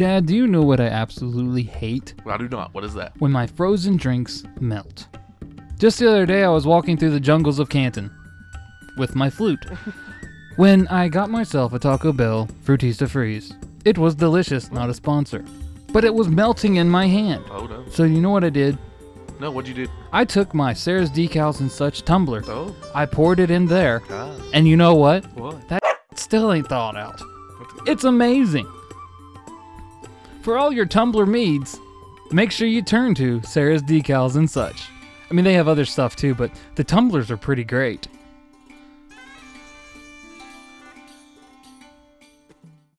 Chad, do you know what I absolutely hate? I do not. What is that? When my frozen drinks melt. Just the other day, I was walking through the jungles of Canton with my flute when I got myself a Taco Bell Frutista Freeze. It was delicious, not a sponsor, but it was melting in my hand. Oh no. So, you know what I did? No, what'd you do? I took my Sarah's Decals and Such tumbler, Oh, I poured it in there, God. and you know what? What? That still ain't thawed out. It's amazing. For all your tumbler meads, make sure you turn to Sarah's Decals and Such. I mean, they have other stuff too, but the tumblers are pretty great.